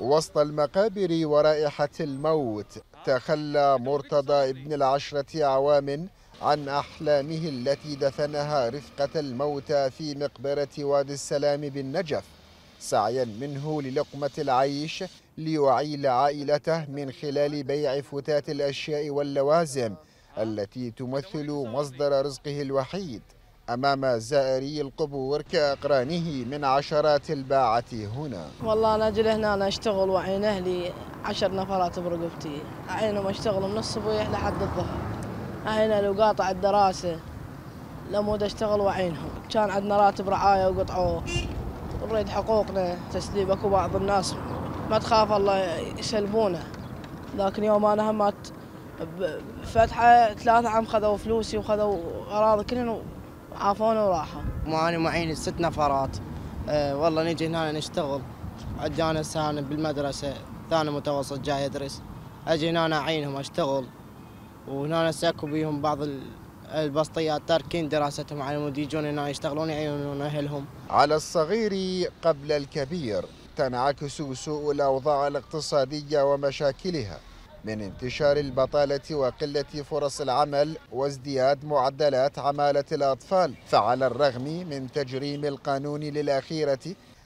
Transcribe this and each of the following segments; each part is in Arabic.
وسط المقابر ورائحة الموت تخلى مرتضى ابن العشرة أعوام عن أحلامه التي دفنها رفقة الموتى في مقبرة وادي السلام بالنجف سعيا منه للقمة العيش ليعيل عائلته من خلال بيع فتات الأشياء واللوازم التي تمثل مصدر رزقه الوحيد. أمام زائري القبور كأقرانه من عشرات الباعة هنا. والله أنا أجي هنا أنا أشتغل وأعين أهلي عشر نفرات برقبتي أعينهم أشتغل من الصبح لحد الظهر. أعين لو قاطع الدراسة. لمود أشتغل وأعينهم. كان عندنا راتب رعاية وقطعوه. نريد حقوقنا تسليب أكو بعض الناس. ما تخاف الله يسلبونه. لكن يوم أنا همت فتحة ثلاثة عام خذوا فلوسي وخذوا أراضي كلهن عافوني وراحوا معاني معين ست نفرات. أه والله نجي هنا نشتغل. عندنا سنة بالمدرسة ثاني متوسط جاي أدرس أجي هنا أعينهم أشتغل. وهنا ساكو بيهم بعض البسطيات تاركين دراستهم على مود يجون هنا يشتغلون يعينون أهلهم. على الصغير قبل الكبير تنعكس سوء الأوضاع الاقتصادية ومشاكلها. من انتشار البطالة وقلة فرص العمل وازدياد معدلات عمالة الأطفال فعلى الرغم من تجريم القانون للأخيرة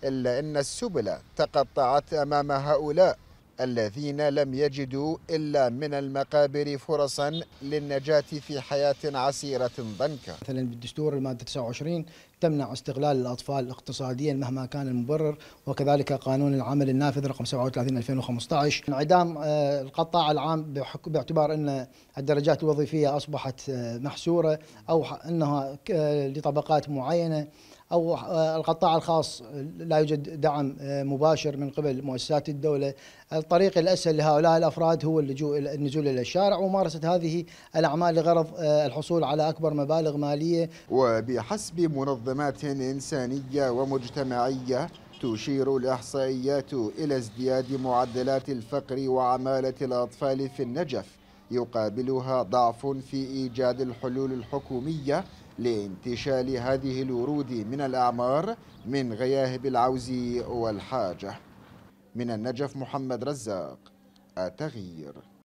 إلا أن السبل تقطعت أمام هؤلاء الذين لم يجدوا إلا من المقابر فرصا للنجاة في حياة عسيرة ضنكة مثلا بالدستور المادة 29 تمنع استغلال الأطفال اقتصاديا مهما كان المبرر وكذلك قانون العمل النافذ رقم 37 2015 انعدام آه، القطاع العام باعتبار أن الدرجات الوظيفية أصبحت آه، محسورة أو أنها آه، لطبقات معينة أو القطاع الخاص لا يوجد دعم مباشر من قبل مؤسسات الدولة، الطريق الأسهل لهؤلاء الأفراد هو اللجوء النزول إلى الشارع وممارسة هذه الأعمال لغرض الحصول على أكبر مبالغ مالية. وبحسب منظمات إنسانية ومجتمعية تشير الإحصائيات إلى ازدياد معدلات الفقر وعمالة الأطفال في النجف. يقابلها ضعف في إيجاد الحلول الحكومية لانتشال هذه الورود من الأعمار من غياهب العوز والحاجة. من النجف محمد رزاق التغيير.